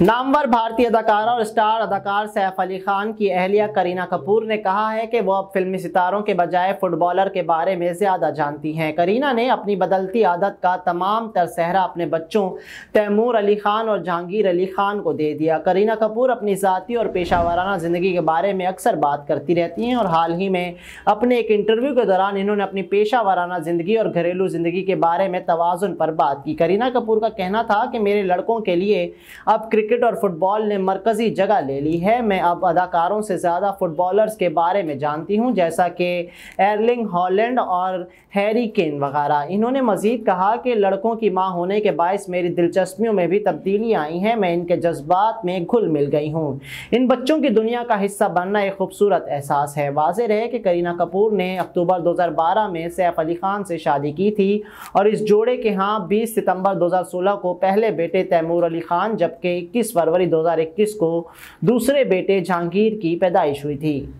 नामवर भारतीय अदाकारा और स्टार अदाकार सैफ अली खान की अहलिया करीना कपूर ने कहा है कि वो अब फिल्मी सितारों के बजाय फुटबॉलर के बारे में ज़्यादा जानती हैं। करीना ने अपनी बदलती आदत का तमाम तर सहरा अपने बच्चों तैमूर अली खान और जहांगीर अली खान को दे दिया। करीना कपूर अपनी ज़ाती और पेशा वाराना ज़िंदगी के बारे में अक्सर बात करती रहती हैं और हाल ही में अपने एक इंटरव्यू के दौरान इन्होंने अपनी पेशा वाराना ज़िंदगी और घरेलू ज़िंदगी के बारे में तोज़ुन पर बात की। करीना कपूर का कहना था कि मेरे लड़कों के लिए अब क्रिकेट क्रिकेट और फुटबॉल ने मरकज़ी जगह ले ली है। मैं अब अदाकारों से ज़्यादा फुटबॉलर्स के बारे में जानती हूँ, जैसा कि एयरलिंग हॉलैंड और हैरी केन वगैरह। इन्होंने मज़ीद कहा कि लड़कों की माँ होने के बायस मेरी दिलचस्पियों में भी तब्दीली आई हैं, मैं इनके जज्बात में घुल मिल गई हूँ। इन बच्चों की दुनिया का हिस्सा बनना एक खूबसूरत एहसास है। वाज रहे कि करीना कपूर ने अक्टूबर 2012 में सैफ अली खान से शादी की थी और इस जोड़े के यहाँ 20 सितंबर 2016 को पहले बेटे तैमूर अली खान, जबकि 21 फरवरी 2021 को दूसरे बेटे जहांगीर की पैदाइश हुई थी।